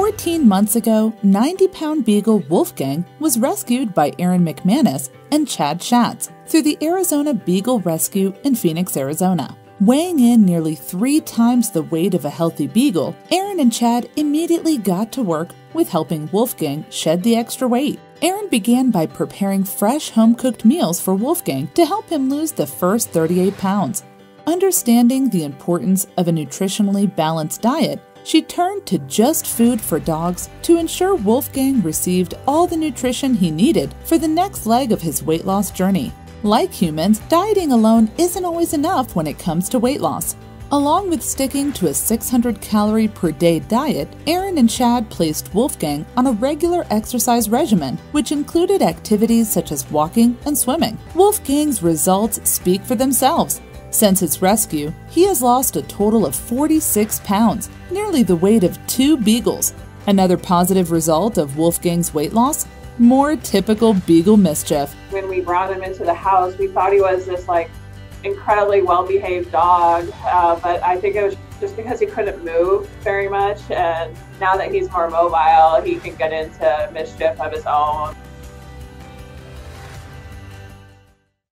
14 months ago, 90 pound beagle Wolfgang was rescued by Aaron McManus and Chad Schatz through the Arizona Beagle Rescue in Phoenix, Arizona. Weighing in nearly three times the weight of a healthy beagle, Aaron and Chad immediately got to work with helping Wolfgang shed the extra weight. Aaron began by preparing fresh home cooked meals for Wolfgang to help him lose the first 38 pounds. Understanding the importance of a nutritionally balanced diet, she turned to just food for dogs to ensure Wolfgang received all the nutrition he needed for the next leg of his weight loss journey. Like humans, dieting alone isn't always enough when it comes to weight loss. Along with sticking to a 600 calorie per day diet, Aaron and Chad placed Wolfgang on a regular exercise regimen, which included activities such as walking and swimming. Wolfgang's results speak for themselves. Since its rescue, he has lost a total of 46 pounds, nearly the weight of two beagles. Another positive result of Wolfgang's weight loss? More typical beagle mischief. When we brought him into the house, we thought he was this like incredibly well-behaved dog, uh, but I think it was just because he couldn't move very much. And now that he's more mobile, he can get into mischief of his own.